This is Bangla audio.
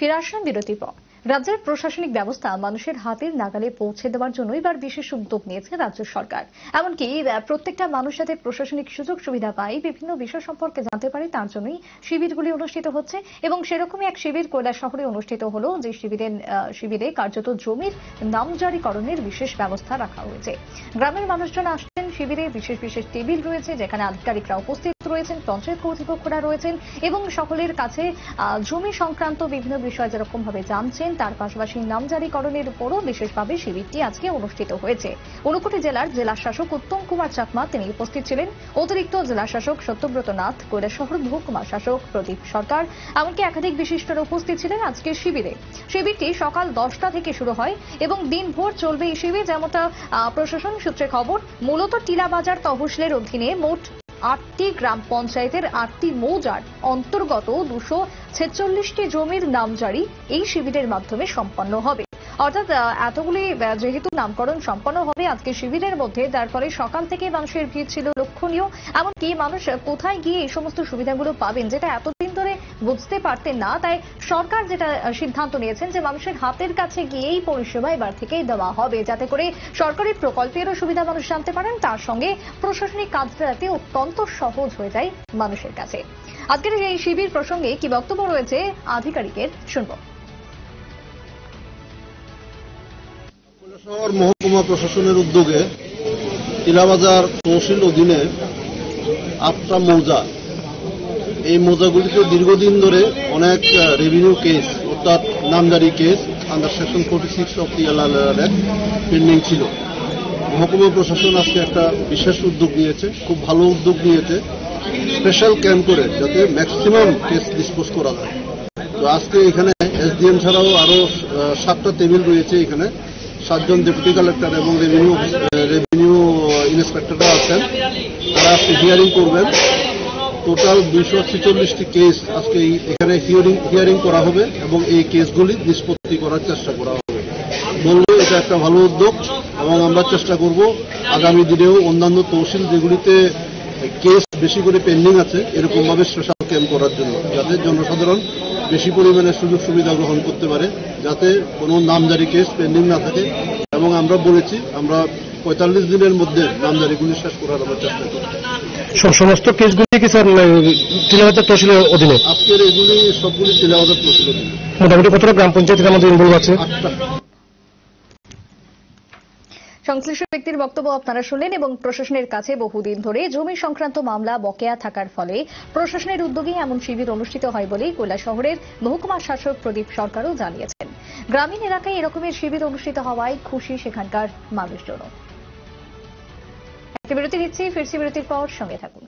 ফিরে আসলাম বিরতির পর। রাজ্যের প্রশাসনিক ব্যবস্থা মানুষের হাতের নাগালে পৌঁছে দেওয়ার জন্য এবার বিশেষ উদ্যোগ নিয়েছে রাজ্য সরকার। এমনকি প্রত্যেকটা মানুষ যাতে প্রশাসনিক সুযোগ সুবিধা পায়, বিভিন্ন বিষয় সম্পর্কে জানতে পারে, তার জন্যই শিবিরগুলি অনুষ্ঠিত হচ্ছে। এবং সেরকমই এক শিবির কৈলাস শহরে অনুষ্ঠিত হলো, যে শিবিরের শিবিরে কার্যত জমির নামজারিকরণের বিশেষ ব্যবস্থা রাখা হয়েছে। গ্রামের মানুষজন আসছেন, শিবিরে বিশেষ বিশেষ টেবিল রয়েছে, যেখানে আধিকারিকরা উপস্থিত রয়েছেন পঞ্চায়েত কর্তৃপক্ষরা রয়েছেন এবং সকলের কাছে জমি সংক্রান্ত বিভিন্ন বিষয় যেরকম ভাবে জানছেন, তার পাশাপাশি নামজারিকরণের উপরও বিশেষভাবে শিবিরটি আজকে অনুষ্ঠিত হয়েছে। ঊনকোটি জেলার জেলা শাসক উত্তম কুমার চাকমা, তিনি উপস্থিত ছিলেন। অতিরিক্ত জেলা শাসক সত্যব্রত নাথ, কৈলাসহর মহকুমা শাসক প্রদীপ সরকার, এমনকি একাধিক বিশিষ্টরা উপস্থিত ছিলেন আজকের শিবিরে। শিবিরটি সকাল দশটা থেকে শুরু হয় এবং দিনভর চলবে এই শিবির, যেমনটা প্রশাসন সূত্রে খবর, মূলত টিলাবাজার তহসিলের অধীনে মোট আটটি গ্রাম পঞ্চায়েতের আটটি মৌজার অন্তর্গত দুশো ছেচল্লিশটি জমির নামজারি এই শিবিরের মাধ্যমে সম্পন্ন হবে। অর্থাৎ এতগুলি যেহেতু নামকরণ সম্পন্ন হবে আজকে শিবিরের মধ্যে, তার ফলে সকাল থেকে মানুষের ভিড় ছিল লক্ষণীয়। এমনকি মানুষ কোথায় গিয়ে এই সমস্ত সুবিধাগুলো পাবেন, যেটা ধরে বুঝতে পারতেন না, তাই সরকার যেটা সিদ্ধান্ত নিয়েছেন যে মানুষের হাতের কাছে গিয়েই পরিষেবা এবার থেকেই দেওয়া হবে, যাতে করে সরকারি প্রকল্পেরও সুবিধা মানুষ জানতে পারেন। তার সঙ্গে প্রশাসনিক কাজটা যাতে অত্যন্ত সহজ হয়ে যায় মানুষের কাছে। আজকের এই শিবির প্রসঙ্গে কি বক্তব্য রয়েছে আধিকারিকের, শুনব। শহর মহকুমা প্রশাসনের উদ্যোগে টিলাবাজার তহসিল অধীনে আটটা মৌজা এই মোজাগুলিতে দীর্ঘদিন ধরে অনেক রেভিনিউ কেস অর্থাৎ নামদারি case under section forty six of the pending ছিল। মহকুমা প্রশাসন আজকে একটা বিশেষ উদ্যোগ নিয়েছে খুব ভালো উদ্যোগ নিয়েছে স্পেশাল ক্যাম্প করে যাতে ম্যাক্সিমাম কেস ডিসপোজ করা যায়। তো আজকে এখানে এসডিএম ছাড়াও আরও আহ, সাতটা টেবিল রয়েছে এখানে। সাতজন ডেপুটি কালেক্টর এবং রেভিনিউ রেভিনিউ ইন্সপেক্টররা আছেন। তারা হিয়ারিং করবেন। টোটাল দুইশো ছেচল্লিশটি কেস আজকে এখানে হিয়ারিং হিয়ারিং করা হবে এবং এই কেসগুলি নিষ্পত্তি করার চেষ্টা করা হবে। বলল এটা একটা ভালো উদ্যোগ এবং আমরা চেষ্টা করব আগামী দিনেও অন্যান্য তহসিল যেগুলিতে কেস বেশি করে পেন্ডিং আছে, এরকমভাবে স্পেশাল ক্যাম্প করার জন্য, যাতে জনসাধারণ বেশি পরিমাণে সুযোগ সুবিধা গ্রহণ করতে পারে, যাতে কোনো নামজারি কেস পেন্ডিং না থাকে। এবং আমরা বলেছি, আমরা পঁয়তাল্লিশ দিনের মধ্যে নামজারিগুলি শেষ করার আমরা চেষ্টা করি সমস্ত কেসগুলি কি স্যার তিনহাজার তহসিলের অধীনে? আজকের এগুলি সবগুলি তেলাওয়াজার তহসিল মোটামুটি কতটা গ্রাম পঞ্চায়েতের আমাদের ইনভলভ আছে? সংশ্লিষ্ট ব্যক্তির বক্তব্য আপনারা শুনলেন এবং প্রশাসনের কাছে বহুদিন ধরে জমি সংক্রান্ত মামলা বকেয়া থাকার ফলে প্রশাসনের উদ্যোগে এমন শিবির অনুষ্ঠিত হয় বলেই কৈলাস শহরের মহকুমা শাসক প্রদীপ সরকারও জানিয়েছেন। গ্রামীণ এলাকায় এরকমের শিবির অনুষ্ঠিত হওয়ায় খুশি সেখানকার মানুষজন একটা বিরতি দিচ্ছি ফিরছি বিরতির পর সঙ্গে থাকুন।